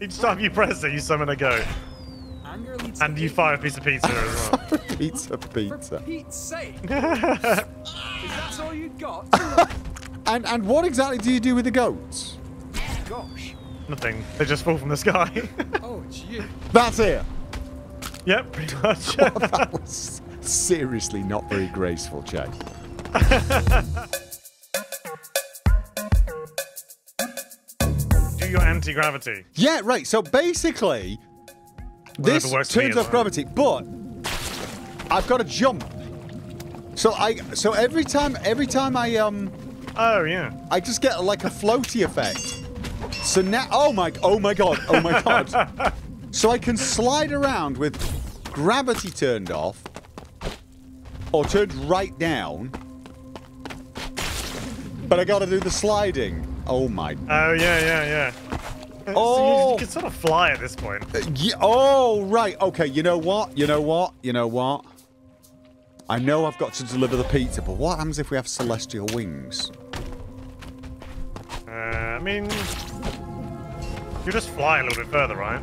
Each time you press it, you summon a goat. And you fire a piece of pizza as well. Pizza, For pizza. Pete's sake. Is that all you got? And and what exactly do you do with the goats? Gosh. Nothing. They just fall from the sky. Oh, it's you. That's it. yep, pretty much. That was seriously not very graceful, Jay. Your anti-gravity. Yeah, right. So basically, Whatever this turns off gravity, but I've got to jump. So I so every time every time I um Oh, yeah. I just get like a floaty effect. So now oh my oh my god oh my god. so I can slide around with gravity turned off or turned right down. But I got to do the sliding. Oh my Oh, yeah, yeah, yeah. Uh, So you, Oh. you can sort of fly at this point. Yeah, oh, right. Okay, you know what? You know what? You know what? I know I've got to deliver the pizza, but what happens if we have celestial wings? Uh, I mean, you just fly a little bit further, right?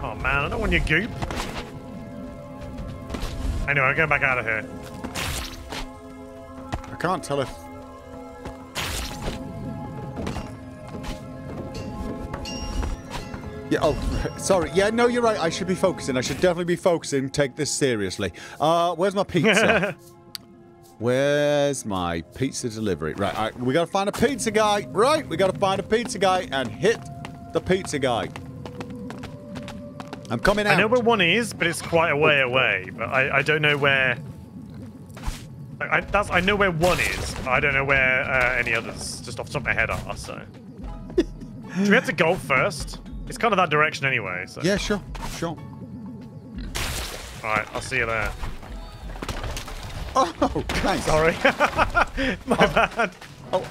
Oh man, I don't want your goop. Anyway, I'm going back out of here. I can't tell if. Yeah, oh, sorry. Yeah, no, you're right. I should be focusing. I should definitely be focusing. Take this seriously. Uh, where's my pizza? Where's my pizza delivery? Right, right, we gotta find a pizza guy. Right, we gotta find a pizza guy and hit the pizza guy. I'm coming out. I know where one is, but it's quite a way away. But I, I don't know where. I, that's, I know where one is, but I don't know where uh, any others, just off the top of my head, are. So, do we have to go first? It's kind of that direction anyway. So, Yeah, sure, sure. all right, I'll see you there. Oh, thanks. Sorry, my bad. Oh,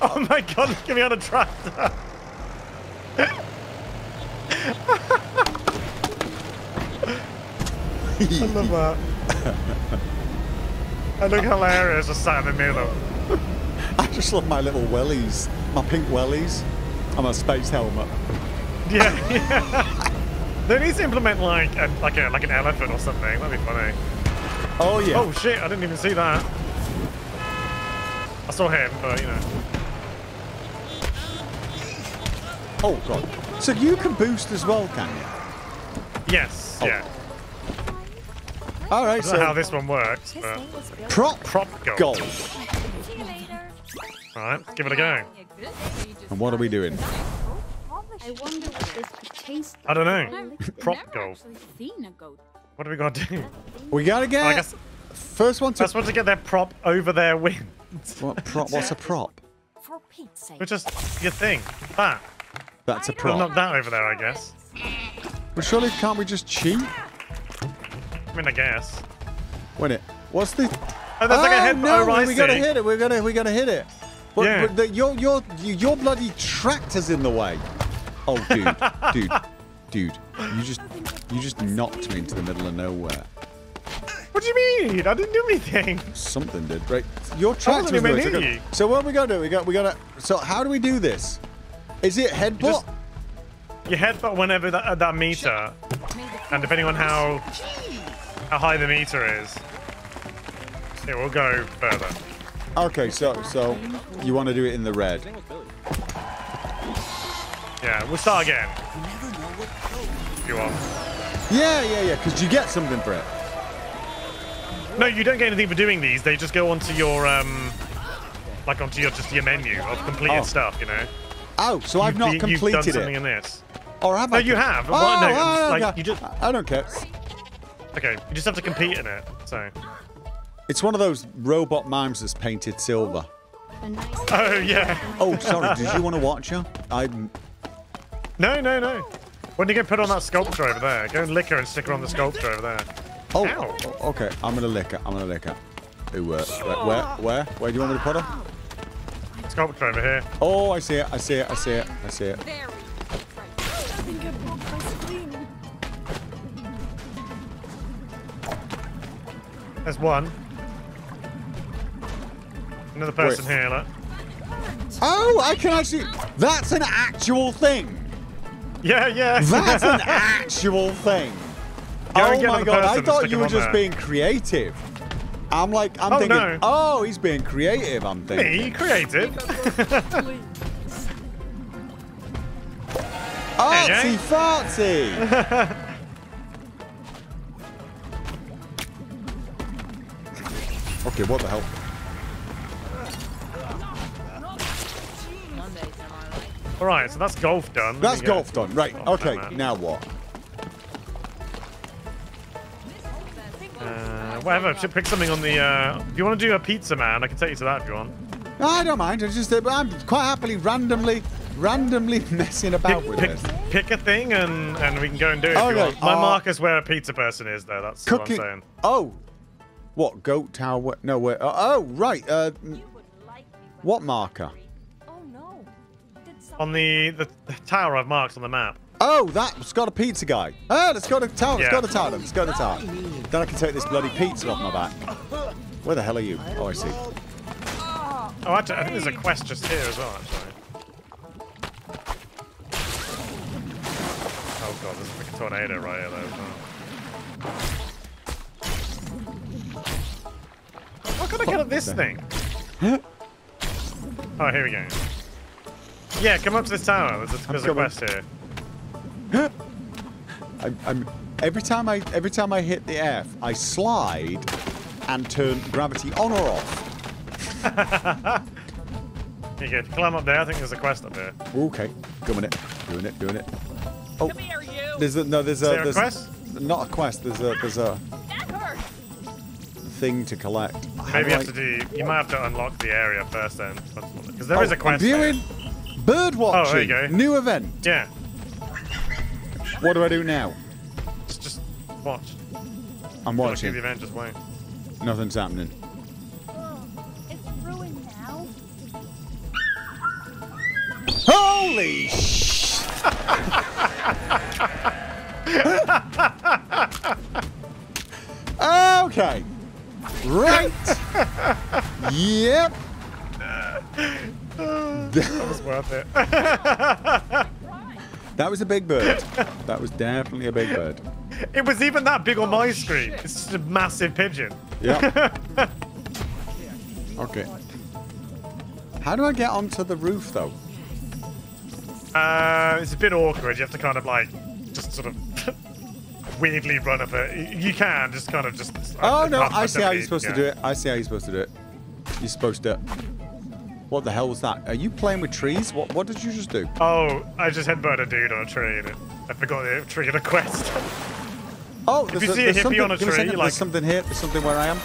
Oh my god, look at me on a tractor. I love that. I look hilarious just sat in the middle. I just love my little wellies, my pink wellies, and my space helmet. Yeah, yeah. They need to implement like a, like a like an elephant or something. That'd be funny. Oh yeah. Oh shit! I didn't even see that. I saw him, but you know. Oh god. So you can boost as well, can you? Yes. Oh. Yeah. All right. I don't know how this one works, but thing was built prop prop gold. gold. See you later. All right, give it a go. And what are we doing? I wonder what this could taste Like. I don't know. Prop Never gold. actually seen a goat. What do we got to do? We gotta get I guess first one to. that's one to get their prop over their wings. What prop? What's a prop? For Pete's sake. Which is your thing. That. That's a Well, prop. not that over there, I guess. But surely can't we just cheat? I mean, I guess. Wait it. What's the? Oh, there's like a Oh, head. no, oh, I we gotta hit it. We're gonna we gotta hit it. But, Yeah. but the, your your your bloody tractor's in the way. Oh, dude, dude, dude! You just you just knocked me into the middle of nowhere. What do you mean? I didn't do anything. Something did. Right, your wasn't tractor's in the way. So, near go- you. so what are we gotta do? We got we gotta. So how do we do this? Is it headbutt? just- You headbutt whenever that, uh, that meter, and depending on how how high the meter is, it will go further. Okay, so so you want to do it in the red? Yeah, we'll start again. If you want. Yeah, yeah, yeah. Because you get something for it. No, you don't get anything for doing these. They just go onto your um, like onto your just your menu of completed Oh. stuff. You know. Oh, so I've You've- not you've done completed something it. in this. Or have No, I? you have. Oh, Well, no, oh, like, okay. you just- I don't care. Okay, you just have to compete in it. So. It's one of those robot mimes that's painted silver. Oh yeah. Oh, sorry. Did you want to watch her? I. No, no, no. When you go put on that sculpture over there, go and lick her and stick her on the sculpture over there. Oh, Ow. okay. I'm gonna lick her. I'm gonna lick her. Ooh, uh, where, where, where? Where do you want me to put her? Sculpture over here. Oh, I see it. I see it. I see it. I see it. There's one. Another person Wait. here, look. Oh, I can actually. That's an actual thing. Yeah, yeah. That's an actual thing. Go oh my god, I thought you were just there. being creative. I'm like, I'm Oh, thinking, no. oh, he's being creative, I'm thinking. Me, creative. Artsy fartsy! okay, what the hell? All right, so that's golf done. That's golf done. Right, okay, now what? Uh, whatever. Should pick something on the. Uh, if you want to do a pizza man, I can take you to that if you want. I don't mind, I just, uh, I'm quite happily randomly, randomly messing about Pick, with pick, this. pick a thing and and we can go and do it. If you Okay, want. My uh, marker's where a pizza person is, though. That's what I'm saying. Oh, what, goat tower? What- No, where? Oh, oh, right. Uh, mm, what marker? Oh no. On the, the the tower I've marked on the map. Oh, that's got a pizza guy. Oh, let's go to tower. Let's Yeah. go to tower. Let's go to tower. Then I can take this bloody pizza off my back. Where the hell are you? Oh, I see. Oh, actually, I think there's a quest just here as well. Actually. Oh god, there's a freaking tornado right here though. How can I get up this the- thing? oh, here we go. Yeah, come up to this tower. There's a, there's a quest here. I'm, I'm, every time I every time I hit the F, I slide and turn gravity on or off. Here you go. Climb up there. I think there's a quest up there. Okay, doing it, doing it, doing it. Oh, Come here, you. there's a, no, there's a, there a there's quest? not a quest. There's a there's a thing to collect. Maybe you have to do. You might have to unlock the area first then, because there oh, is Oh, a quest. Viewing. Bird watching. Oh, there you go. New event. Yeah. What do I do now? Just just watch. I'm Watch watching. the event. Just wait. Nothing's happening. It's ruined now. Holy sh! okay. Right. yep. That was worth it. That was a big bird. That was definitely a big bird. it was even that big on my screen. It's just a massive pigeon. Yep. okay. How do I get onto the roof though? Uh, it's a bit awkward. You have to kind of like just sort of weirdly run up it. You can just kind of just. Oh no, I see how you're supposed to do it. I see how you're supposed to do it. You're supposed to. What the hell was that? Are you playing with trees? What What did you just do? Oh, I just headbutted a dude on a tree and it, I forgot it triggered a quest. Oh, you there's see a hippie something, on a tree, second, like- there's something here. There's something where I am.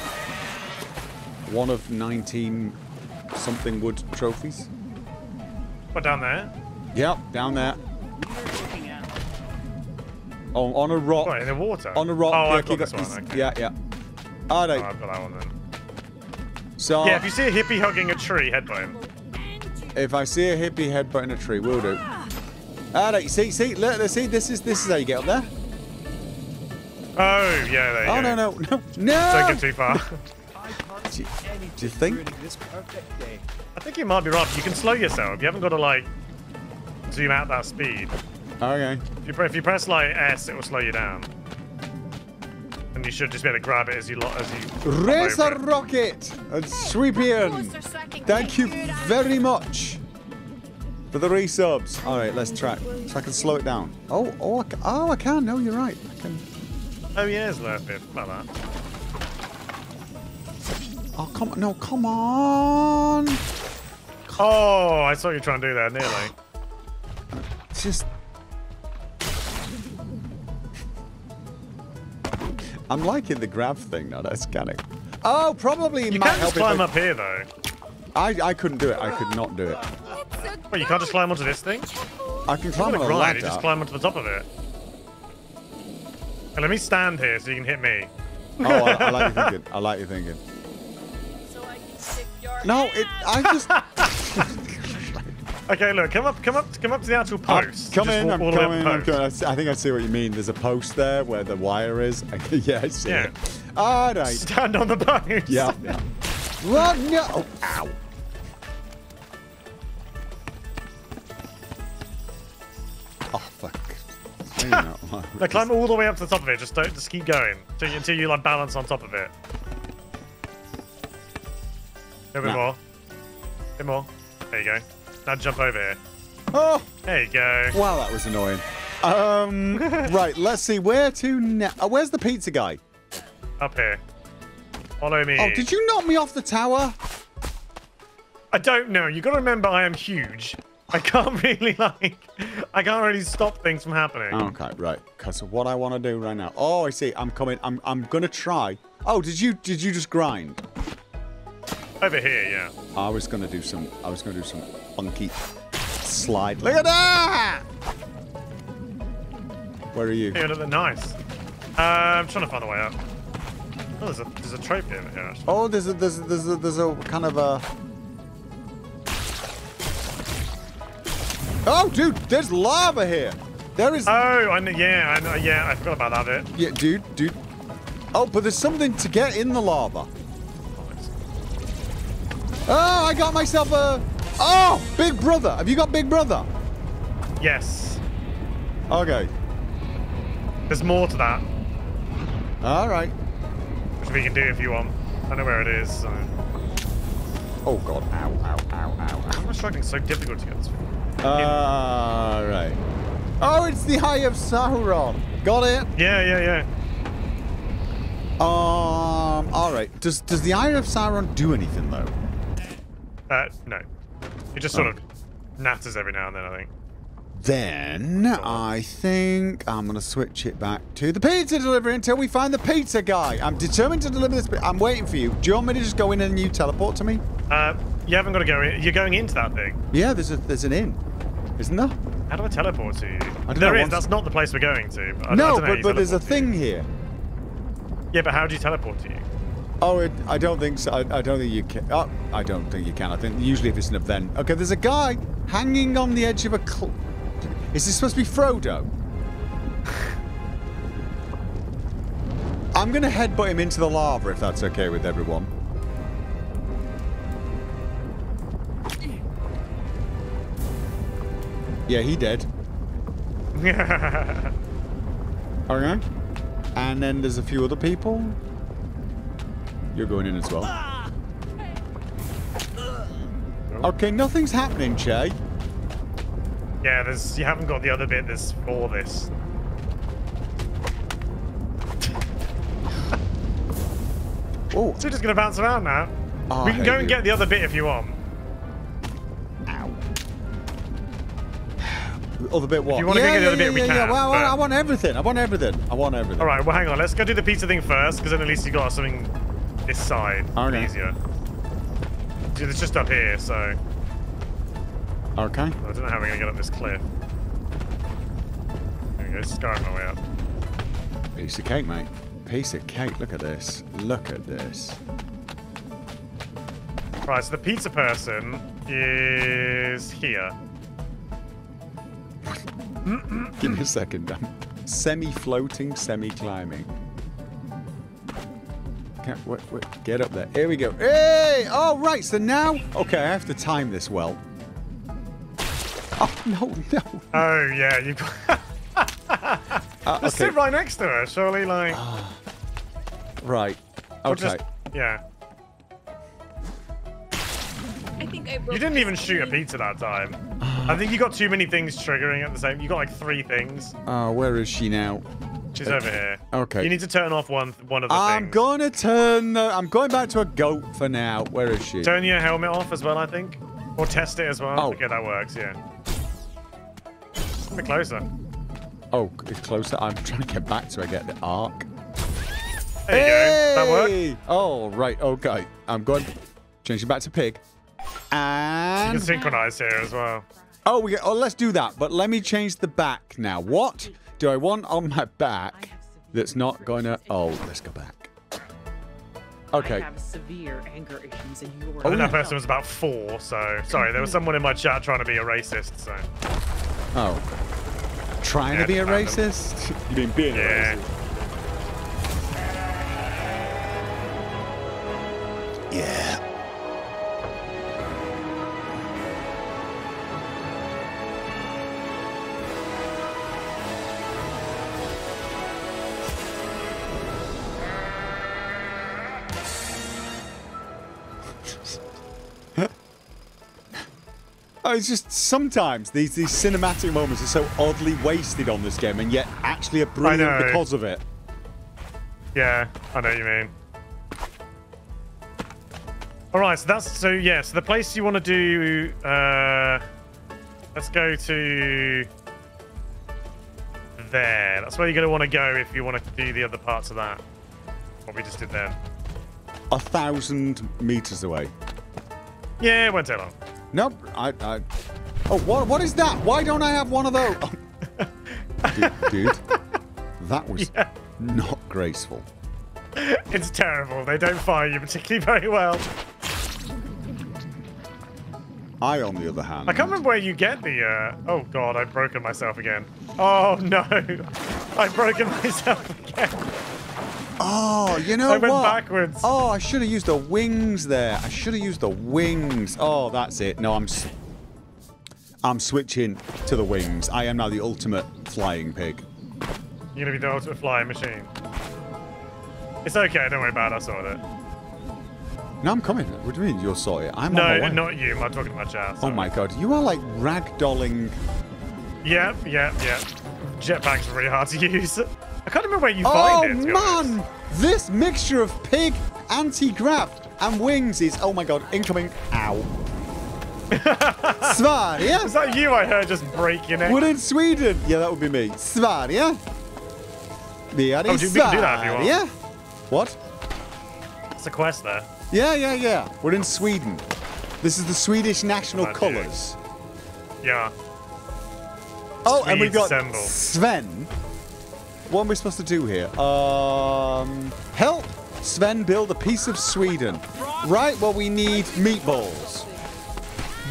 One of 19 something wood trophies. what down there? Yep, down there. On, on a rock. What in the water? On a rock. Oh, yeah, I've got this got- one. Okay. Yeah, yeah. Ah, All Oh. I've got that one then. So Yeah, if you see a hippie hugging a tree, headbutt him. if I see a hippie headbutt in a tree, we'll do. Ah, All right. See, see, look, see. This is this is how you get up there. Oh, yeah, there you Oh go. no, no, no, Don't get too far. Do you- do you think- ruining this perfect day. I think you might be right. You can slow yourself. You haven't got to like zoom out that speed. Okay. If you, if you press like S, it will slow you down. And you should just be able to grab it as you lo- as you. Raise over a it. rocket and sweep in. Closer so I can Thank you very much for the resubs. All right, let's try. So I can slow it down. Oh, oh, I ca- oh, I can. No, you're right. I can. Oh yeah, there's a little bit like that. Oh, come on. No, come on. Oh, I saw you trying to do that nearly. Just. I'm liking the grab thing now. That's scanning. Oh, probably it You might can help just climb I, up here though. I, I couldn't do it. I could not do it. Well, you can't just climb onto this thing. I can climb on a grind. You ladder. just climb onto the top of it. Okay, let me stand here so you can hit me. Oh, I, I like your thinking. I like your thinking. So I can stick your No, it. I just. Okay, look, come up, come up, come up to the actual post. Come in, I'm coming, I'm coming. I think I see what you mean. There's a post there where the wire is. yeah, I see. Yeah. It. All right. Stand on the post. Yeah. yeah. Run! No. Oh, ow. Oh fuck. now climb all the way up to the top of it. Just don't. Just keep going until you, until you like balance on top of it. A bit nah. more. A bit more. There you go. Now jump over here. Oh, There you go. wow, that was annoying. Um, right, let's see where to now. Uh, where's the pizza guy? Up here. Follow me. Oh, did you knock me off the tower? I don't know. You've got to remember, I am huge. I can't really like. I can't really stop things from happening. Okay, right. Because what I want to do right now. Oh, I see. I'm coming. I'm. I'm gonna try. Oh, did you? Did you just grind? Over here, yeah. I was gonna do some. I was gonna do some funky slide. Look at that! Where are you? Hey, look, nice. Uh, I'm trying to find a way up. Oh, there's a there's a trophy over here. Actually. Oh, there's a there's a, there's a, there's a kind of a. Oh, dude, there's lava here. There is. Oh, I know. Yeah, I know. Yeah, I forgot about that bit. yeah, dude, dude. Oh, but there's something to get in the lava. Oh, I got myself a. Oh, Big Brother. Have you got Big Brother? Yes. Okay. There's more to that, All right. which we can do if you want. I know where it is. So. Oh God. Ow, ow, ow, ow, Why am struggling so difficult to get this? ow. All right. Oh, it's the Eye of Sauron. Got it. Yeah, yeah, yeah. Um. All right. Does Does the Eye of Sauron do anything though? Uh, no. It just sort Oh. of natters every now and then. I think. Then I think I'm gonna switch it back to the pizza delivery until we find the pizza guy. I'm determined to deliver this. I'm waiting for you. Do you want me to just go in and you teleport to me? Uh, you haven't got to go in. You're going into that thing. Yeah, there's a there's an inn, isn't there? How do I teleport to you? don't There know, is. That's not the place we're going to. but I, I no, don't know but but there's a to you. thing here. Yeah, but how do you teleport to you? Oh, it, I don't think so. I, I don't think you can. Oh, I don't think you can. I think usually if it's an event. Okay, there's a guy hanging on the edge of a. Cl- Is this supposed to be Frodo? I'm gonna headbutt him into the lava if that's okay with everyone. Yeah, he dead. Okay. And then there's a few other people. You're going in as well. Okay, nothing's happening, Che. yeah, there's. You haven't got the other bit. That's for this. Oh, So we're just gonna bounce around now. Oh, we can go and you. get the other bit if you want. ow. Other bit what? you wanna go get the other bit, we yeah, can, Well, but- I want everything. I want everything. I want everything. All right. Well, hang on. Let's go do the pizza thing first, because then at least you got something this side Okay. easier. Dude, It's just up here, so Okay. I don't know how we're gonna get up this cliff. There we go. Just going my way up. Piece of cake, mate. Piece of cake. Look at this. Look at this. Right. So the pizza person is here. Give me a second. I'm semi-floating, semi-climbing. Can't, wait, wait, get up there. Here we go. Hey! Oh, right. So now... Okay, I have to time this well. Oh, no, no. Oh yeah, you. got Uh, Just sit right next to her. Surely, like. right. Okay. Just, yeah. I think I You didn't even shoot a pizza that time. I think you got too many things triggering at the same. You got like three things. Uh, where is she now? She's over here. okay. You need to turn off one one of the I'm things. gonna turn. The, I'm going back to a goat for now. Where is she? Turn your helmet off as well, I think, or test it as well. Oh. Okay, that works. Yeah. A bit closer. Oh, it's closer. I'm trying to get back to I Get the arc. There you go. That worked. Oh, right. Okay. I'm going. Changing back to pig. You And can synchronize here as well. oh, we get, oh, let's do that. But let me change the back now. What do I want on my back that's not going to? Oh, let's go back. Okay. I have severe anger issues, and you I think Oh, that yeah. person was about four. So sorry, there was someone in my chat trying to be a racist. So Oh. Trying Yeah, to be a random. racist? You mean being Yeah. a racist? Yeah. It's just sometimes these these cinematic moments are so oddly wasted on this game, and yet actually are brilliant because of it. Yeah, I know what you mean. All right, so that's so yeah. So the place you want to do, uh, let's go to there. That's where you're gonna want to go if you want to do the other parts of that. What we just did then. A thousand meters away. Yeah, it won't take long. Nope. I. I oh, what? What is that? Why don't I have one of those? dude, dude, that was Yeah. not graceful. It's terrible. They don't fire you particularly very well. I, on the other hand, I can't remember where you get the. Uh... Oh god, I've broken myself again. Oh no, I've broken myself again. Oh, you know I went what? backwards. Oh, I should have used the wings there. I should have used the wings. Oh, that's it. No, I'm. I'm switching to the wings. I am now the ultimate flying pig. You're gonna be the ultimate flying machine. It's okay. Don't worry about it. I sorted it. No, I'm coming. What do you mean you're sorry? I'm on my No, not you. I'm not talking my chat. Oh my god, you are like ragdolling. Yep, yep, yep. Jetpack's are really hard to use. I can't remember where you Oh find it. Oh, honest. man, this mixture of pig, anti-grav, and wings is. Oh my god, incoming. Ow. Sverige. Is that you I heard just break your neck? We're in Sweden. Yeah, that would be me. Sverige. Vi är i Oh, du- we can do that if you want. Sverige. What? It's a quest there. Yeah, yeah, yeah. We're in Sweden. This is the Swedish national colours. Yeah. Oh, and we've got assemble. Sven. What am we supposed to do here? Um, help Sven build a piece of Sweden. Right, well, we need meatballs.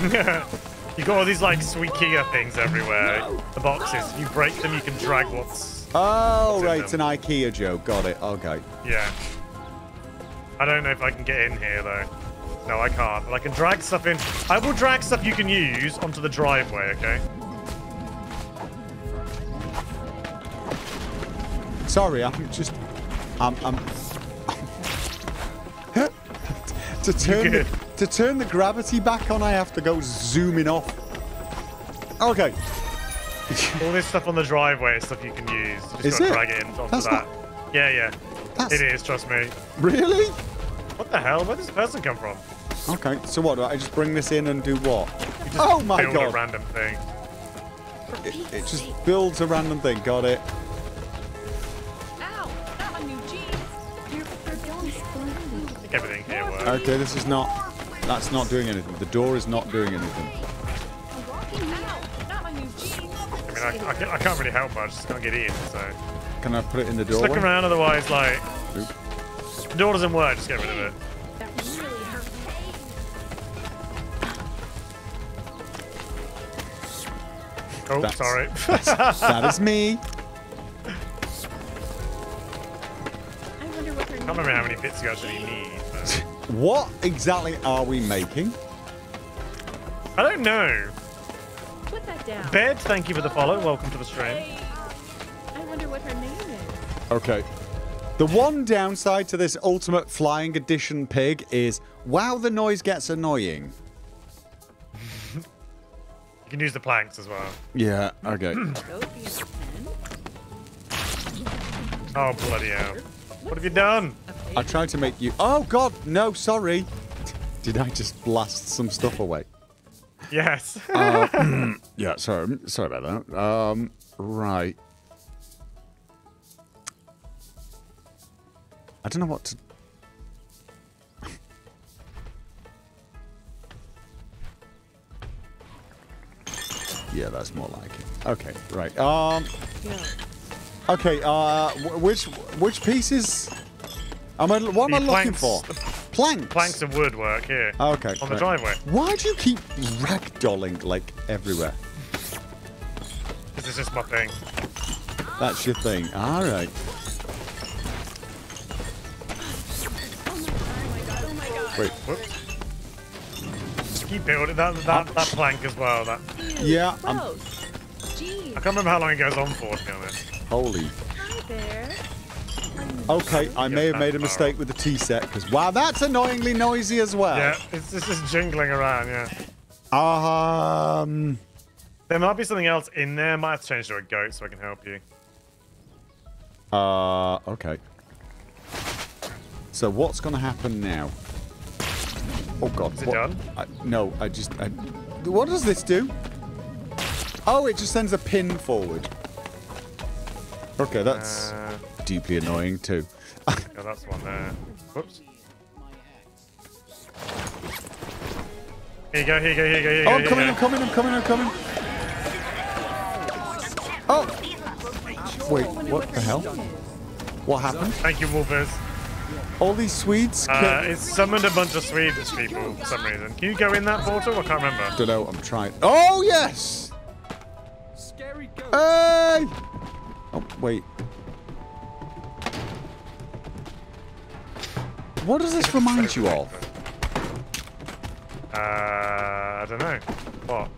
you got all these like sweet Kia things everywhere. The boxes. If You break them, you can drag what's. Oh, in right, it's an? IKEA joke. Got it. Okay. Yeah. I don't know if I can get in here though. No, I can't. But I can drag stuff in. I will drag stuff you can use onto the driveway. Okay. Sorry, I'm just. I'm. I'm to turn the, to turn the gravity back on, I have to go zooming off. Okay. All this stuff on the driveway is stuff you can use. You just Is gotta it? drag it in onto That's that. not- Yeah, yeah. That's It is. Trust me. really What the hell? Where does this person come from? okay. So what? Do I just bring this in and do what? Oh my build a god! random thing. It, it just builds a random thing. Got it. Okay, this is not. That's not doing anything. The door is not doing anything. I'm walking now. Not my new jeans. I mean, I, I, can't, I can't really help much. Just can't get in. So Can I put it in the door? doorway? look around. Otherwise, like Oop. the door doesn't work. Just get rid of it. That really hurt. Oh, That's- sorry. That is me. I wonder what her I can't remember how many bits you actually need. But- What exactly are we making? I don't know. Put that down. Bed, thank you for the follow. Welcome to the stream. Um, I wonder what her name is. Okay. The one downside to this Ultimate Flying Edition pig is, wow, the noise gets annoying. You can use the planks as well. Yeah, okay. Sophie and Ken. Oh, bloody hell. What have you done? I tried to make you... Oh, God, no, sorry. Did I just blast some stuff away? Yes. Yeah, sorry, sorry about that. Um, right. I don't know what to... yeah, that's more like it. Okay, right. Um, Go. okay, uh, which which pieces... Am I, what am I looking planks- for? the Planks. planks of woodwork here. Oh, okay. On the driveway. Why do you keep ragdolling, like, everywhere? This is just my thing. That's your thing. All right. Oh my god, oh my god, oh my god. Wait. Whoops. Just keep building that that, that plank as well. That I Yeah, I'm- I can't remember how long it goes on for, to be honest. Holy. Hi there. Okay, I may have made a mistake with the T set because wow, that's annoyingly noisy as well. Yeah, it's, it's just jingling around. Yeah. Um. There might be something else in there. Might have to change to a goat so I can help you. Uh. Okay. So what's going to happen now? Oh God. Is it what- done? I, no, I just. I, what does this do? Oh, it just sends a pin forward. Okay, that's Uh, deeply annoying too. yeah, that's one there. Whoops. Here you go, here you go, here you go, here you Oh. I'm coming, I'm coming, I'm coming, I'm coming. Oh! Wait, what the hell? What happened? Thank you, Wolfers. All these Swedes? Uh, it summoned a bunch of Swedish people for some reason. Can you go in that portal? I can't remember. Don't know, I'm trying. Oh, yes! Scary ghost. Hey! Oh, wait. What does this remind you of? Uh, I don't know. What?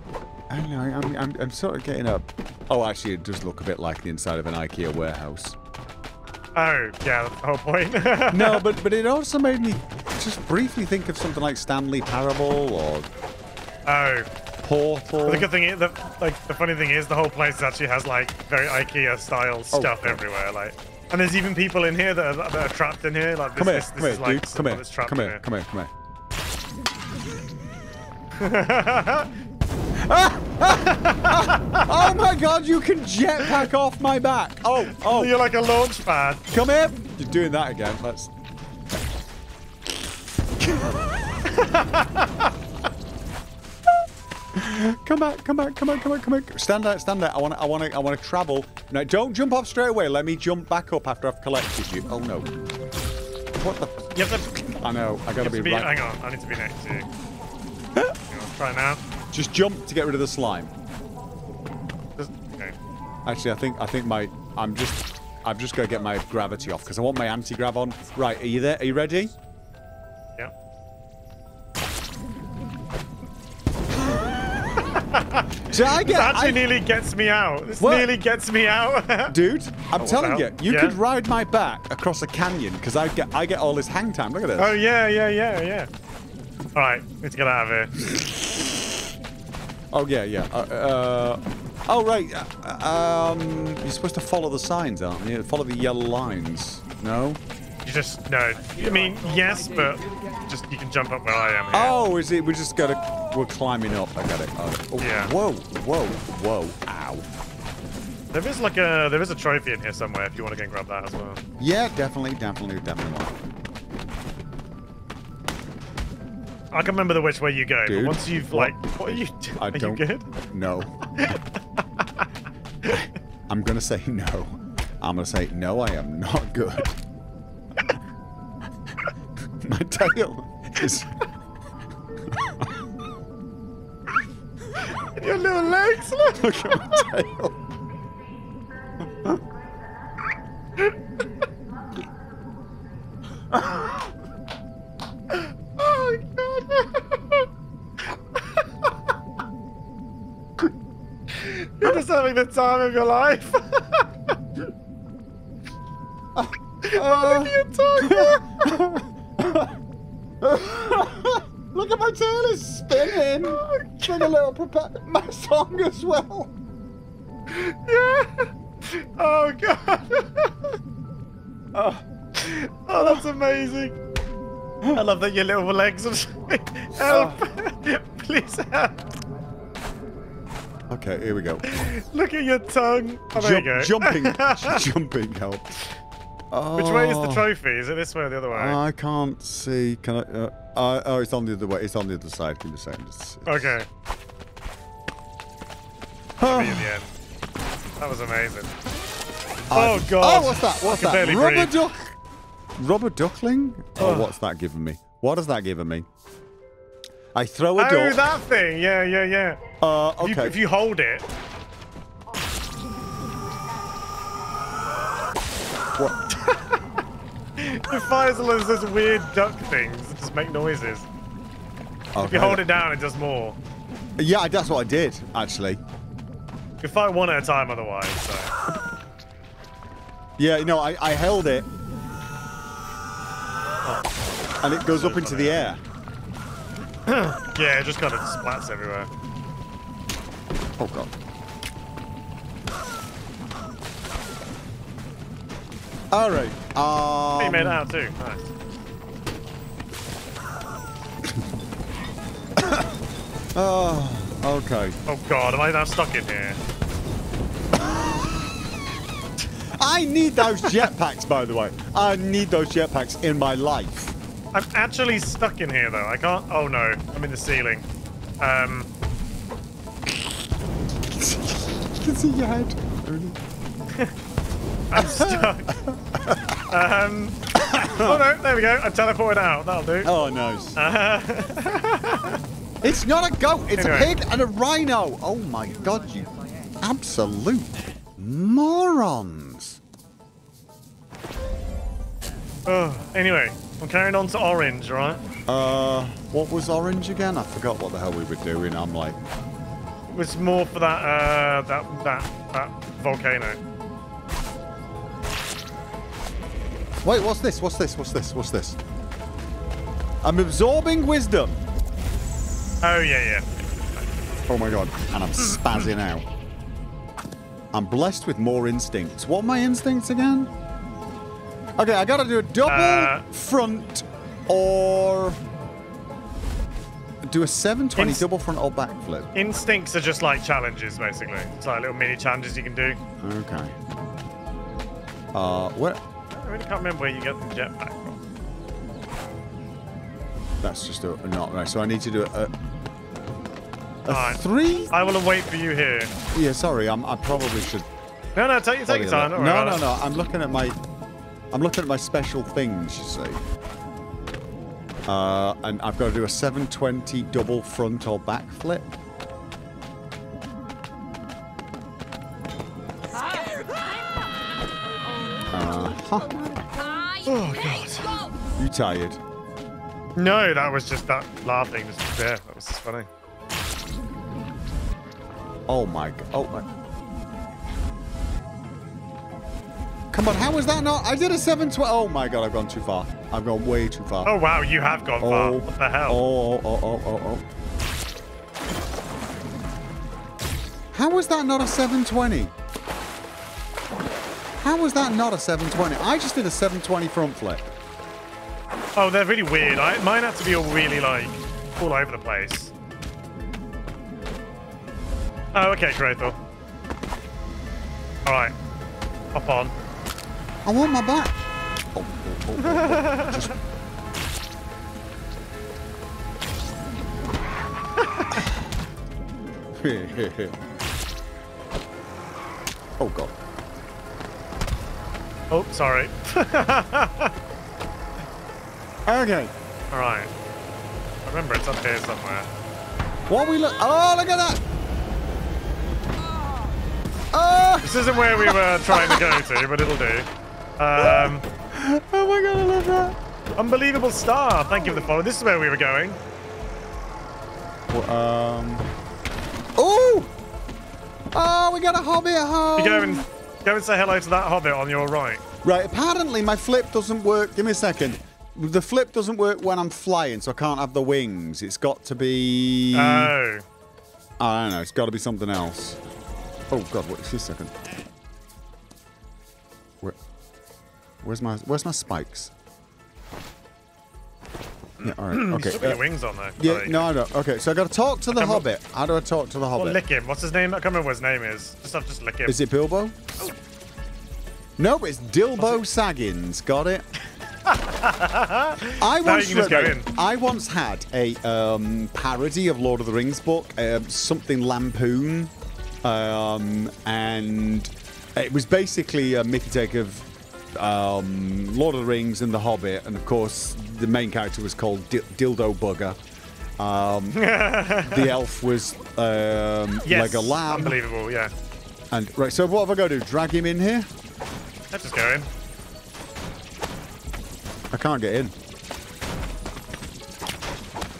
I don't know, I'm, I'm, I'm sort of getting up. Oh, actually, it does look a bit like the inside of an IKEA warehouse. Oh, yeah, that's the whole point. No, but but it also made me just briefly think of something like Stanley Parable or Oh, Portal. but the good thing is, the, like, the funny thing is, the whole place actually has like very IKEA-style stuff God. everywhere. Like, and there's even people in here that are, that are trapped in here. Like, this, Come here, this, come this here, is like dude. Come here, that's trapped come in here, come here, come here. Oh my god, you can jetpack off my back. Oh, oh, You're like a launch pad. come here. You're doing that again. Let's. come back, come back, come back, come back, come back. Stand out, stand out. I want to, I want to, I want to travel. No, don't jump off straight away. Let me jump back up after I've collected you. Oh no. What the? You have to, I know. I gotta be, to be. right. Hang on, I need to be next to you. On, Try now. Just jump to get rid of the slime. Just, okay. Actually, I think I think my I'm just I've just got to get my gravity off because I want my anti-grav on. Right, are you there? Are you ready? So I This actually I- nearly gets me out. This What? nearly gets me out. dude. I'm Oh, telling you, you Yeah. could ride my back across a canyon because I get I get all this hang time. Look at this. Oh yeah, yeah, yeah, yeah. All right, to get out of here. Oh yeah, yeah. Uh, uh, oh right. Uh, um, you're supposed to follow the signs, aren't you? Follow the yellow lines. No. You just no. I mean, yes, but just you can jump up where I am. Here. Oh, is it? We just gotta. We're climbing up. I got it. Oh, oh, Yeah. Whoa, whoa, whoa! Ow. There is like a there is a trophy in here somewhere if you want to go and grab that as well. Yeah, definitely, definitely, definitely. I can remember the which way you go, Dude, but once you've what- like, what are you? doing? I are don't. you good? No. I'm gonna say no. I'm gonna say no. I am not good. My tail is. Your little legs. Look. Look at my tail. Oh god. You're just having the time of your life. Uh, Look at your tongue. Look at my tail is spinning. It's like a little propeller. My song as well. yeah. Oh god. Oh, Oh, that's amazing. I love that your little legs are help. Oh. Please help. okay, here we go. Look at your tongue. Oh, there Jump- you go. jumping, jumping help. Oh. Which way is the trophy? Is it this way or the other way? I can't see. Can I? Uh, uh, oh, it's on the other way. It's on the other side. Give me a second. It's, it's... okay. Oh. In the end. That was amazing. I- Oh, God. Oh, what's that? What's that? Rubber breathe. duck. Rubber duckling? Oh, Ugh. what's that giving me? What has that given me? I throw a Oh, duck. that thing. Yeah, yeah, yeah. Uh, If, you, okay. if you hold it, What? it fires all those, those weird duck things that just make noises. If you hold it down, it does more. Yeah, that's what I did actually. You can fight one at a time otherwise. So. Yeah, no, I, I held it, oh. and it goes up into the air. Yeah, it just kind of splats everywhere. Oh god. All right. Um, you made it out too. Nice. Oh, okay. Oh god, am I now stuck in here? I need those jetpacks, by the way. I need those jetpacks in my life. I'm actually stuck in here though. I can't. Oh no, I'm in the ceiling. Um, You can see your head. I'm stuck. um, oh no, there we go. I teleported out. That'll do. Oh, nice. it's not a goat. It's a pig and a rhino. Oh my god, you absolute morons. Oh, anyway, I'm carrying on to orange, right? Uh, what was orange again? I forgot what the hell we were doing. I'm like, It was more for that uh, that that that volcano. Wait, what's this? What's this? What's this? What's this? I'm absorbing wisdom. Oh yeah, yeah. Oh my god, and I'm spazzing out. I'm blessed with more instincts. What are my instincts again? Okay, I gotta do a double Uh, front or do a 720 double front or backflip. Instincts are just like challenges, basically. It's like little mini challenges you can do. Okay. Uh, where? I really can't remember where you get the jetpack from. That's just a not right. So I need to do a, a, a Alright. three. I will wait for you here. Yeah, sorry. I'm, I probably should. No, no, take, take your time. No, about no, no. I'm looking at my. I'm looking at my special things. You see. Uh, and I've got to do a 720 double front or back flip. Uh-huh. Oh God. You tired? No, that was just that laughing. Just there. That was just funny. Oh my god. Oh my. Come on, how was that not? I did a 720. Oh my god, I've gone too far. I've gone way too far. Oh wow, you have gone far. What the hell? Oh, oh, oh, oh, oh. How was that not a 720? How was that not a 720? I just did a 720 front flip. Oh, they're really weird. I, mine had to be all really like all over the place. Oh, okay, great though. All right, hop on. I want my back. Oh, oh, oh, oh, oh. Just... oh god. Oh, sorry. Okay. all right. I remember it's up here somewhere. What we look? Oh, look at that! Oh! This isn't where we were trying to go to, but it'll do. Um, Oh my god, I love that. unbelievable star. Thank you for the follow. This is where we were going. Well, um. Oh! Oh, we got a hobby at home. You go and go and say hello to that hobbit on your right. Right, apparently my flip doesn't work. Give me a second. The flip doesn't work when I'm flying, so I can't have the wings. It's got to be. Oh. I don't know. It's got to be something else. Oh God! Wait just a second. Where? Where's my Where's my spikes? Yeah. All right. Okay. uh, wings on though. yeah. Like- No. No. Okay. So I got to talk to the well- Hobbit. How do I talk to the Well, Hobbit? lick him. What's his name? I can't remember what his name is. Just have just lick him. Is it Bilbo? No, it's Dilbo Saggins. Got it. I once you can just read. I once had a um, parody of Lord of the Rings book, um, something Lampoon, um, and it was basically a Mickey take of um, Lord of the Rings and The Hobbit, and of course the main character was called Di- Dildo Bugger. Um, the elf was um, yes. like a lamb. Unbelievable. Yeah. And right, so what have I got to do? Drag him in here? Let's just go in. I can't get in.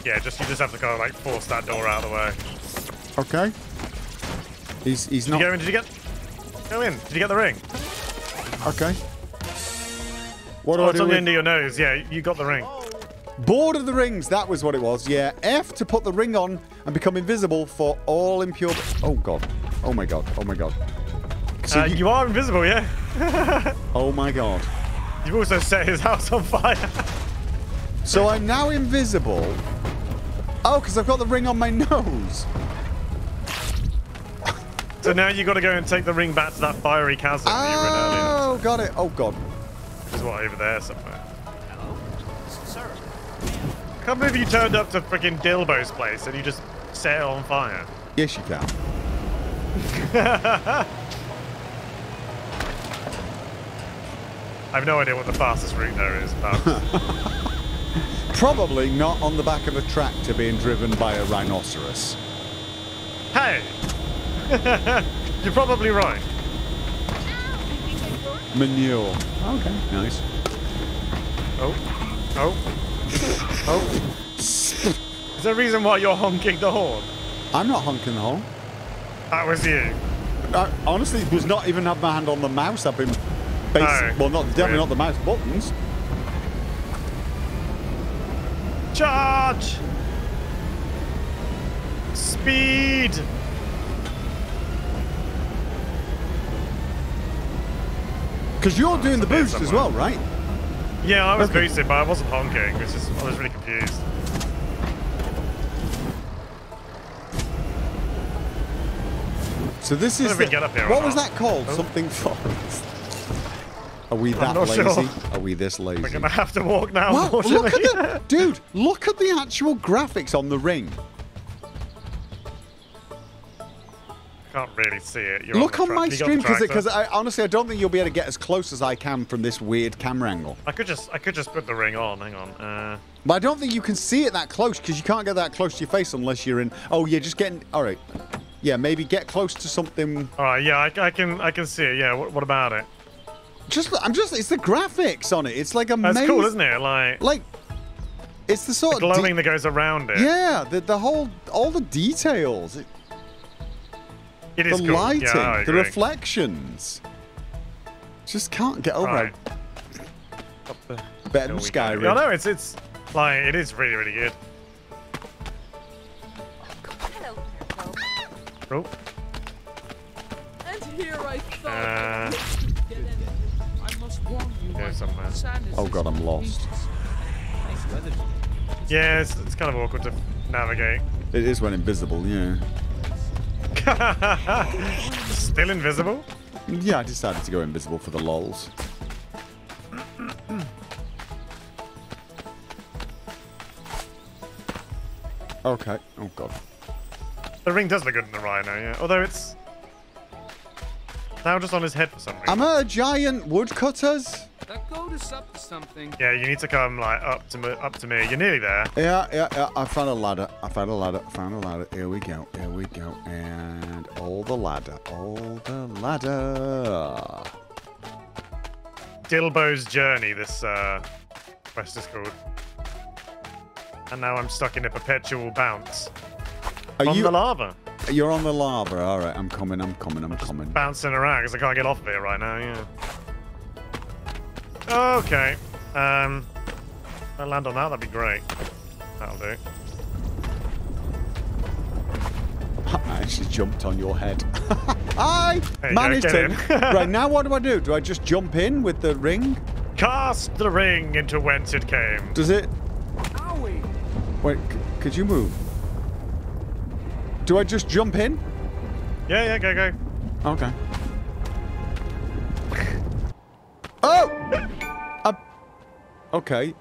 Yeah. Just you just have to kind of like force that door out of the way. Okay. He's he's Did not you go in? Did you get? Go in. Did you get the ring? okay. What do Oh, I it's do on the end of your nose. Yeah, you got the ring. Board of the rings, that was what it was. Yeah, F to put the ring on and become invisible for all impure. Oh god. Oh my god. Oh my god. So Uh, you- you are invisible, yeah? oh my god. You've also set his house on fire. So I'm now invisible. Oh, because I've got the ring on my nose. so now you've got to go and take the ring back to that fiery chasm that you were in earlier. Oh, got it. Oh god. There's one over there somewhere. Hello? Sir. I can't believe you turned up to freaking Dilbo's place and you just set it on fire. Yes, you can. I have no idea what the fastest route there is, Probably not on the back of a tractor being driven by a rhinoceros. hey! You're probably right. Manure. Okay, nice. Oh. Oh. Oh. Is there a reason why you're honking the horn? I'm not honking the horn. That was you. I honestly was not even have my hand on the mouse. I've been basic. Oh, well, not definitely weird. not the mouse buttons. Charge! Speed! Because you're doing the boost as well, right? Yeah, I was Okay. boosted, but I wasn't honking. It's just, I was really confused. So this is. the, get up here what was not? that called? Oh. Something for. Are we that lazy? sure. Are we this lazy? We're gonna have to walk now, Wow, look at the dude. Look at the actual graphics on the ring. Can't really see it. You're Look on, on my stream because. I honestly I don't think you'll be able to get as close as I can from this weird camera angle. I could just I could just put the ring on. Hang on. Uh, But I don't think you can see it that close because you can't get that close to your face unless you're in. Oh, yeah, just getting. All right. Yeah, maybe get close to something. all right. Yeah, I, I can I can see it. Yeah. What, what about it? Just, I'm just. It's the graphics on it. It's like a. That's cool, isn't it? Like Like, it's the sort of. glowing that goes around it. yeah, the the whole, all the details, it, It the is cool. lighting, Yeah, the reflections. Just can't get over Right. how the- better than. Skyrim. Yeah, no, it's it's like it is really really good. Oh, And here I thought uh, I must warn you. Here my somewhere. sadness Oh God, I'm lost. Yeah, it's, it's kind of awkward to navigate. It is when invisible, yeah. Still invisible? Yeah, I decided to go invisible for the lols. Okay. Oh god. The ring does look good in the rhino, yeah. Although it's now just on his head for some reason. Am I a giant woodcutters? That goat is up to something. Yeah, you need to come like up to me. Up to me. You're nearly there. Yeah, yeah, yeah. I found a ladder. I found a ladder. I found a ladder. Here we go. Here we go. And all the ladder. All the ladder. Dilbo's journey. This uh, quest is called. And now I'm stuck in a perpetual bounce Are on you? the lava, You're on the lava. All right. I'm coming. I'm coming. I'm coming. bouncing around because I can't get off of it right now. Yeah. Okay. Um, if I land on that, that'd be great. That'll do. I actually jumped on your head. I you managed get to. right now, what do I do? Do I just jump in with the ring? Cast the ring into whence it came. Does it? Owie! Wait, c- could you move? Do I just jump in? Yeah, yeah, go, go. Okay. Oh! Uh, okay.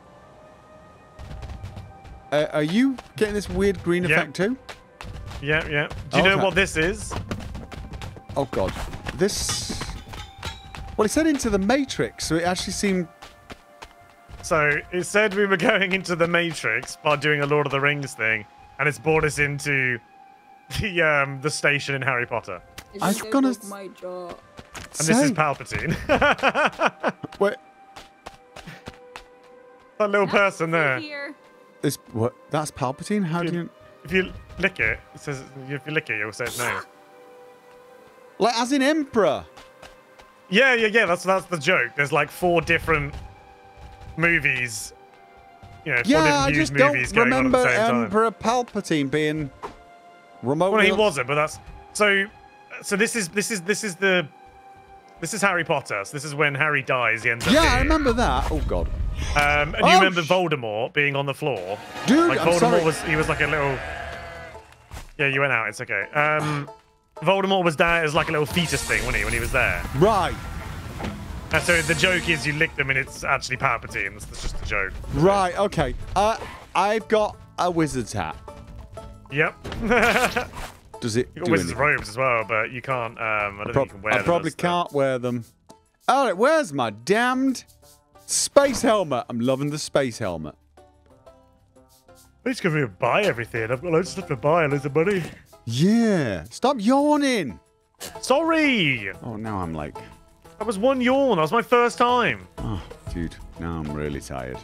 Uh, are you getting this weird green Yeah. effect too? Yeah, yeah. Do you know what this is? Oh god. This. Well, it said into the Matrix, so it actually seemed. So it said we were going into the Matrix by doing a Lord of the Rings thing, and it's brought us into the um the station in Harry Potter. I was gonna my jaw. And this is Palpatine. Wait, that little person there. Here. what? That's Palpatine. How do you? If you lick it, it says if you lick it, it'll say no. Like as in Emperor. Yeah, yeah, yeah. That's that's the joke. There's like four different movies you know, four Yeah, different I just don't going on at remember the same time. Emperor Palpatine being remotely. Well, he wasn't, but that's so. So this is this is this is the this is Harry Potter. So this is when Harry dies. He ends up. Yeah, I remember that. Oh God, Um, and Oh, you remember Voldemort being on the floor? dude, Like I'm Voldemort sorry. was he was like a little. Yeah, you went out. It's okay. Um, Voldemort was there as like a little fetus thing, wasn't he, when he was there? Right, And so the joke is you lick them and it's actually Palpatine. That's, that's just a joke. right, okay. Uh, I've got a wizard's hat. Yep. Does it you got do wizard's anything? robes as well, but you can't. Um, I don't Prob- think you can wear I them. probably can't wear them. All right, where's my damned space helmet? I'm loving the space helmet. Please give me a buy everything. I've got loads of stuff to buy and loads of money. Yeah, stop yawning. Sorry. Oh, now I'm like, That was one yawn. That was my first time. oh, dude, now I'm really tired.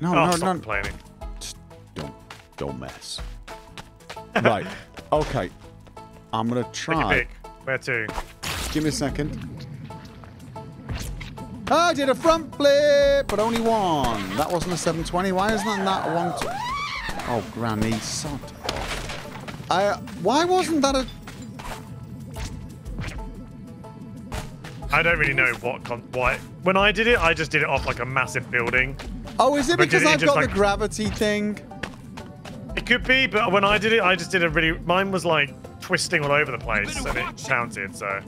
No, Oh, no, stop no, complaining. Just don't, don't mess. Right, okay. I'm gonna try. Where to? Give me a second. I did a front flip, but only one. That wasn't a 720. Why isn't that a one? Oh, granny, sod. I. Why wasn't that a? I don't really know what con- why. When I did it, I just did it off like a massive building. Oh, is it But because it I've got like- the gravity thing? It could be, but when I did it, I just did a really. Mine was like twisting all over the place, and it counted. So.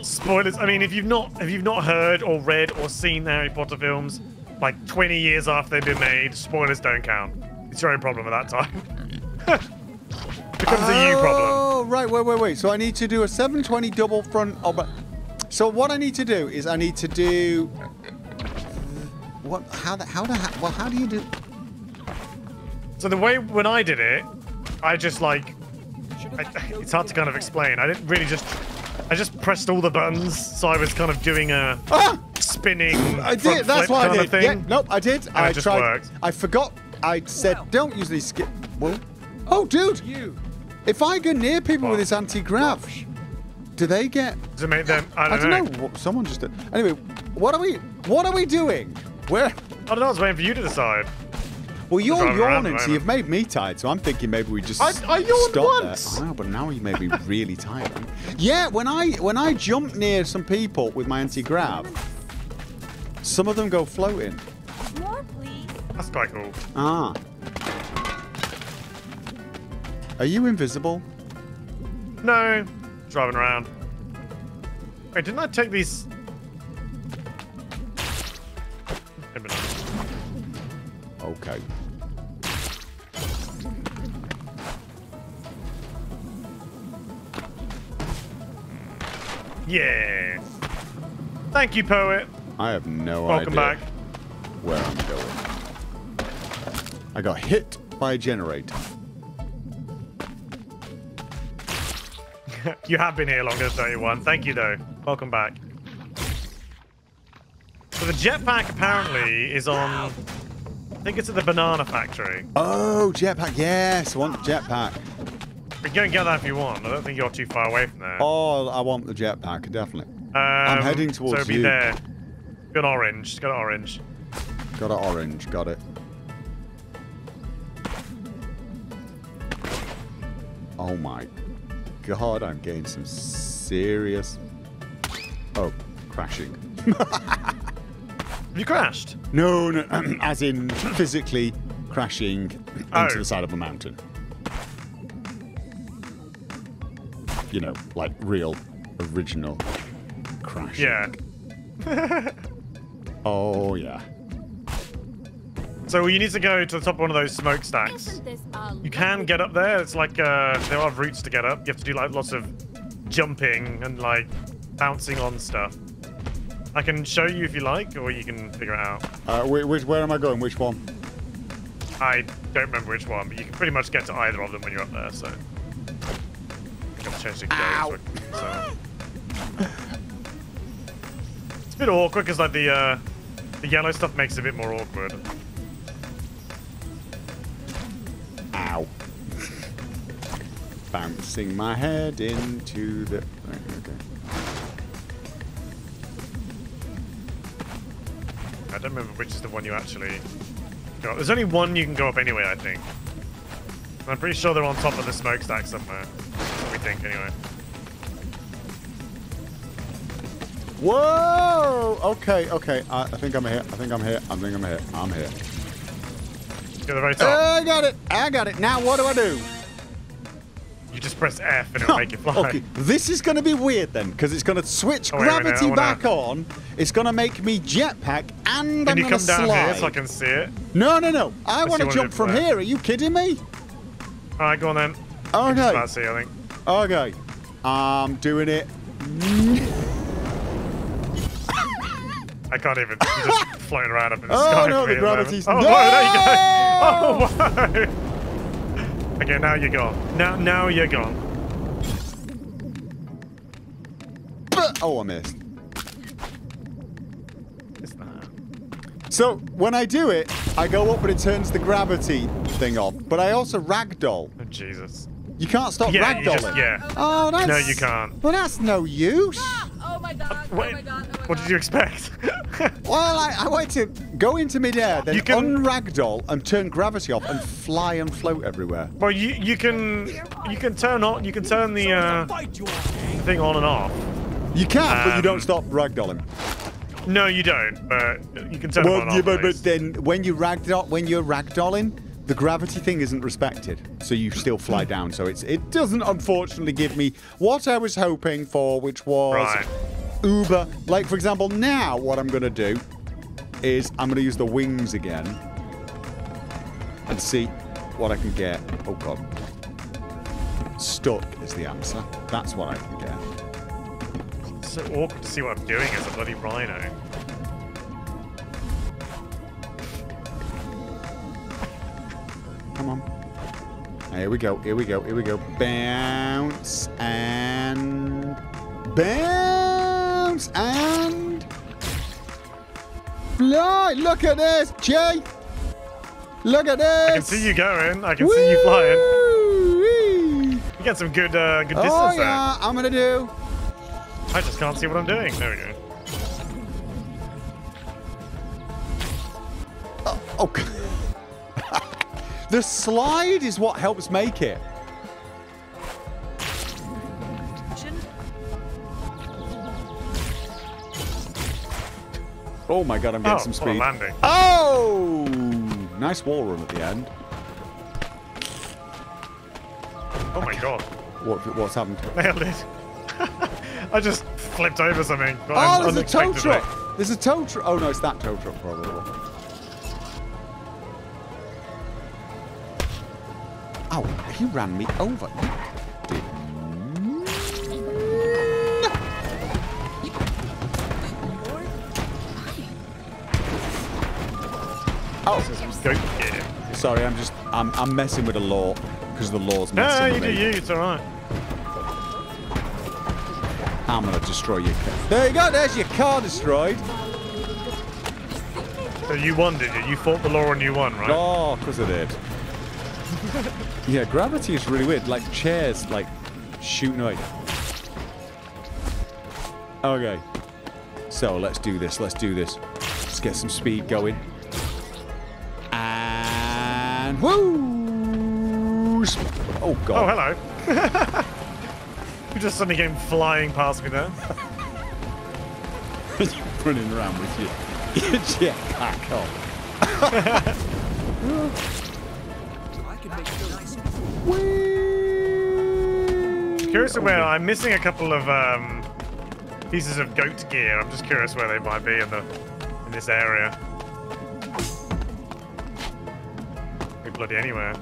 Spoilers. I mean, if you've not, if you've not heard or read or seen the Harry Potter films, like 20 years after they've been made, spoilers don't count. It's your own problem at that time. Becomes a you problem. Oh, right. Wait, wait, wait. So I need to do a 720 double front. Oh, but so what I need to do is I need to do. What? How? The, how? The, well, how do you do? So the way when I did it, I just like I, it's hard to kind of explain. I didn't really just I just pressed all the buttons, so I was kind of doing a Ah! spinning. I front did. That's flip what I kind did. Of thing. Yeah. Nope. I did. I just tried. worked. I forgot. I said don't usually skip. Well. Oh, dude. You. If I go near people with this anti-grav, do they get? Does it make them? I I don't, don't know. know. What- Someone just did. Anyway, what are we? What are we doing? Where? I don't know. I was waiting for you to decide. Well, you're driving around yawning, so you've made me tired. So I'm thinking maybe we just I- I yawned stop once. there. I know, but now you made me really tired. Yeah, when I when I jump near some people with my anti-grav, some of them go floating. More, please. That's quite cool. Ah. Are you invisible? No, driving around. Wait, didn't I take these? Maybe not. Okay. Yeah. Thank you, poet. I have no Welcome idea back. where I'm going. I got hit by a generator. You have been here longer than 31. Thank you, though. Welcome back. The jetpack apparently is on. I think it's at the banana factory. Oh, jetpack. Yes, I want the jetpack. You can get that if you want. I don't think you're too far away from there. Oh, I want the jetpack, definitely. Um, I'm heading towards So it'll be you. there. Got orange. Got orange. Got it orange, got it. Oh my god, I'm getting some serious. Oh, crashing. Have you crashed? No, no, as in physically crashing Oh. into the side of a mountain. You know, like real, original crash. Yeah. Oh, yeah. So you need to go to the top of one of those smokestacks. Isn't this a You can get up there. It's like uh, there are routes to get up. You have to do like lots of jumping and like bouncing on stuff. I can show you if you like, or you can figure it out. Uh, which, which, where am I going? Which one? I don't remember which one, but you can pretty much get to either of them when you're up there. So I think I've changed the game. So it's a bit awkward because like the uh, the yellow stuff makes it a bit more awkward. Ow. Bouncing my head into the. Right, okay. I don't remember which is the one you actually go up. There's only one you can go up anyway, I think. And I'm pretty sure they're on top of the smokestack somewhere. We think, anyway. Whoa! Okay, okay. I, I think I'm here. I think I'm here. I think I'm here. I'm here. To the very top. I got it. I got it. Now what do I do? You just press F and it'll make it fly. Okay, this is going to be weird then, because it's going to switch Oh, wait gravity back on. It's going to make me jetpack, and Can I'm going to come down slide. here so I can see it? No, no, no. I want to jump from there. here. Are you kidding me? Alright, go on then. Okay. Let's see, I think. Okay. I'm doing it. I can't even. You're just floating around up in the Oh, sky. no, the gravity's- Oh, No! whoa, there you go. Oh, whoa. Okay, now you're gone. Now, now you're gone. Oh, I missed. It's that. So when I do it, I go up and it turns the gravity thing off. But I also ragdoll. Oh, Jesus. You can't stop Yeah, ragdolling. just, yeah. Oh, that's... No, you can't. Well, that's no use. Oh my god. Wait, oh my god. Oh my what god. did you expect? Well, I, I want to go into midair, then You can- unragdoll and turn gravity off and fly and float everywhere. well, you you can you can turn on you can turn the uh, Fight you all. thing on and off. You can, but you don't Um, stop ragdolling. No, you don't. But you can turn Well, it on and off. but, but then when you ragdoll, when you're ragdolling, the gravity thing isn't respected, so you still fly down. So it's it doesn't unfortunately give me what I was hoping for, which was Right. Uber. Like for example, now what I'm gonna do is I'm gonna use the wings again and see what I can get. Oh god, stuck is the answer. That's what I can get. It's so awkward to see what I'm doing as a bloody rhino. Come on. Here we go. Here we go. Here we go. Bounce and bounce and fly. Look at this, Jay. Look at this. I can see you going. I can see you flying. You get some good uh, good distance Oh there. yeah, I'm gonna do. I just can't see what I'm doing. There we go. Oh. the slide is what helps make it. Oh my god, I'm getting Oh, some speed. landing. Oh! Nice wall run at the end. Oh my god. What, what's happened? Nailed it. I just flipped over something. Oh, there's a tow truck! There's a tow truck. Oh no, it's that tow truck probably. Oh, he ran me over. Did Oh, Go it. sorry, I'm just I'm I'm messing with the law because the law's No, messing you with do me. you. do you. It's alright. I'm gonna destroy your car. There you go. There's your car destroyed. So you won, did you? You fought the law and you won, right? Oh, of course I did. yeah, gravity is really weird. Like chairs, like shooting away. Okay. So let's do this. Let's do this. Let's get some speed going. Woo! Oh Oh, hello. you just suddenly came flying past me there. Running around with your, your jetpack on. I can make you nice. Curious where I'm missing a couple of um, pieces of goat gear. I'm just curious where they might be in the in this area. Bloody anywhere.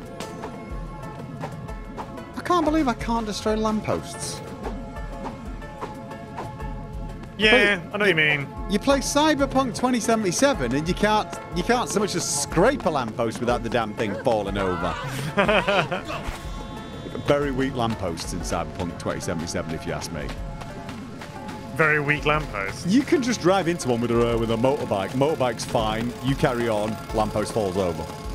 I can't believe I can't destroy lampposts. Yeah, I know what you mean. You play Cyberpunk 2077 and you can't you can't so much as scrape a lamppost without the damn thing falling over. Very weak lampposts in Cyberpunk 2077, if you ask me. Very weak lamppost. You can just drive into one with a uh, with a motorbike. Motorbike's fine. You carry on. Lamppost falls over.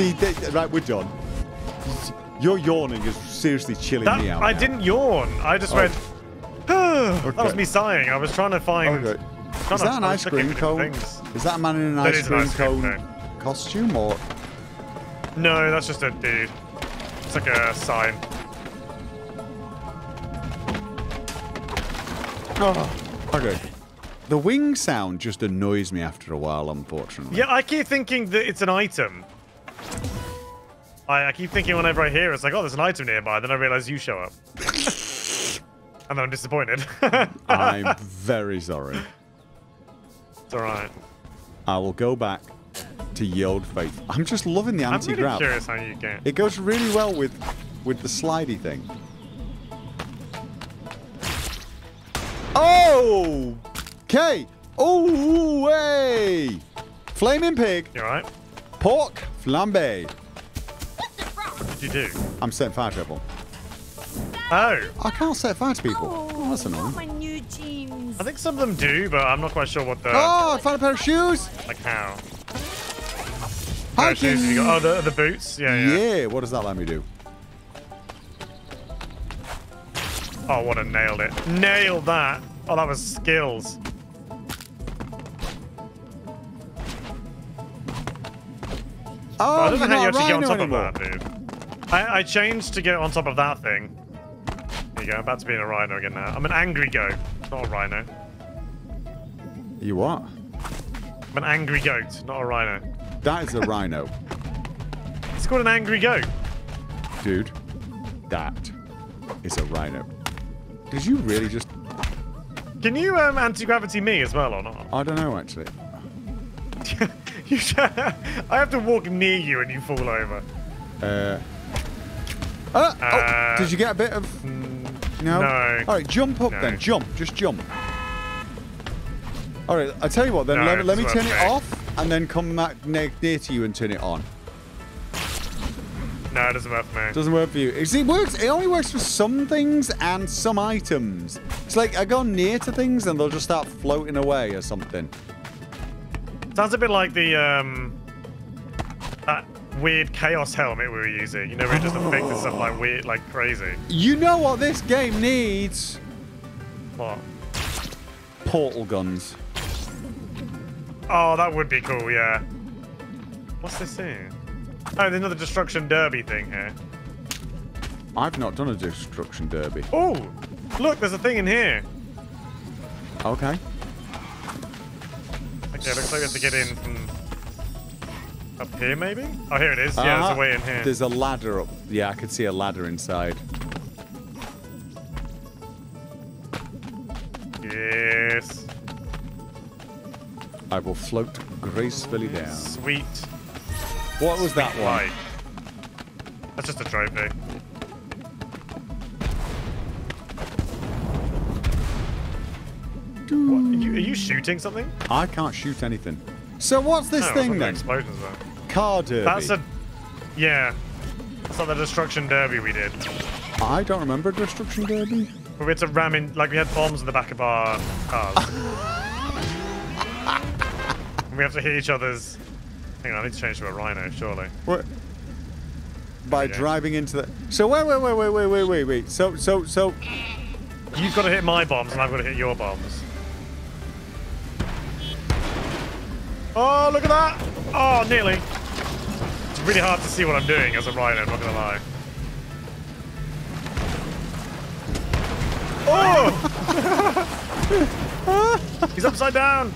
See, th- right, we're done. Your yawning is seriously chilling That, me out. I now. didn't yawn. I just Oh. went. That was me sighing. I was trying to find. Okay. trying Is to- that an ice cream cone? things. Is that a man in an ice is an cream ice cream cone costume or? No, that's just a dude. It's like a sign. Oh. Okay. The wing sound just annoys me after a while, unfortunately. Yeah, I keep thinking that it's an item. I, I keep thinking whenever I hear it, it's like, oh, there's an item nearby. Then I realize you show up. and then I'm disappointed. I'm very sorry. it's alright. I will go back to Ye Old Faith. I'm just loving the anti-grav. I'm really curious how you get. It goes really well with with the slidey thing. Oh! Okay. Oh, hey! Flaming pig, You alright? pork, flambe. What'd you do? I'm setting fire to people. Oh, I can't set fire to people. Oh, that's annoying. my new jeans. I think some of them do, but I'm not quite sure what the Oh, I found a pair of shoes. like how. Oh, shoes have you got? Oh, the the boots. Yeah, yeah. Yeah, what does that let me do? Oh, what a nailed it! Nailed that. Oh, that was skills. Oh, I don't you're know how you not actually get on top anymore. of that, dude. I, I changed to get on top of that thing. There you go. I'm about to be in a rhino again now. I'm an angry goat, not a rhino. You what? I'm an angry goat, not a rhino. That is a rhino, It's called an angry goat. dude. That is a rhino. Did you really just? Can you um, anti-gravity me as well or not? I don't know actually. you I have to walk near you and you fall over. Uh. Uh, oh, Uh, did you get a bit of? No. no. All right, jump up No. then. Jump. Just jump. All right. I tell you what. Then No, let, let me turn it off, and then come back ne- near to you and turn it on. No, it doesn't work for me. Doesn't work for you. It it works. It only works for some things and some items. It's like I go near to things and they'll just start floating away or something. Sounds a bit like the um weird chaos helmet we were using. You know, where it just affected stuff like weird, like crazy. You know what this game needs? What? Portal guns. Oh, that would be cool. Yeah. What's this here? Oh, there's another destruction derby thing here. I've not done a destruction derby. Oh, look, there's a thing in here. Okay. Okay, looks like we have to get in from up here, maybe. Oh, here it is. Yeah, there's a ah, way in here. There's a ladder up. Yeah, I could see a ladder inside. Yes. I will float gracefully down. Sweet. What was that one? Light. That's just a trophy. What? Are you, are you shooting something? I can't shoot anything. So what's this Oh, thing then? Explosions though. Car derby. That's a. Yeah. It's not the destruction derby we did. I don't remember destruction derby. We had to ram in, like we had bombs in the back of our cars. we have to hit each other's. Hang on, I need to change to a rhino, surely. What? By Okay. driving into the. So wait, wait, wait, wait, wait, wait, wait, wait. So, so, so. You've got to hit my bombs, and I've got to hit your bombs. Oh, look at that! Oh, nearly. It's really hard to see what I'm doing as a rhino, I'm not gonna lie. Oh! He's upside down!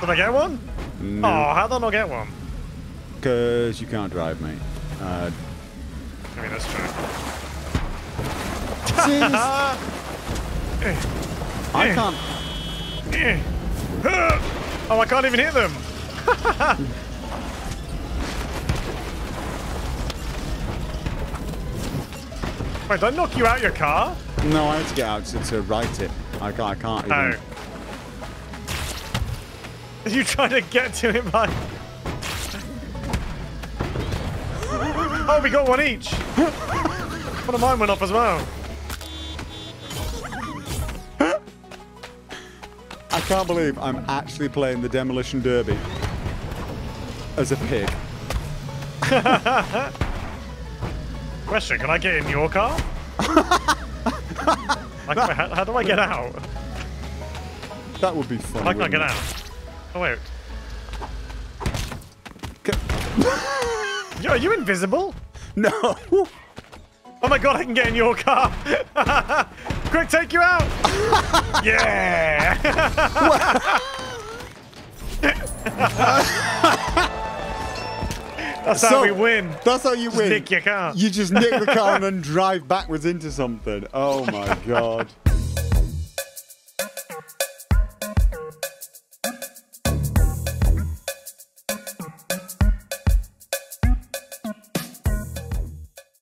Did I get one? No. Oh, how did I not get one? Because you can't drive, mate. Uh, I mean, that's true. I can't. Oh, I can't even hit them! Wait, did I knock you out your car? No, I had to get out to, to write it. I can't. I can't even. Oh. Are you trying to get to him by... Oh, we got one each! One of mine went off as well. I can't believe I'm actually playing the demolition derby as a pig. Question: Can I get in your car? like, how, how do I get out? That would be fun. How can I get out? Oh wait. it? Yo, are you invisible? No. Oh my god, I can get in your car! Quick, take you out! yeah! That's how So, we win. That's how you Just win. nick your car. You just nick the car and then drive backwards into something. Oh my god.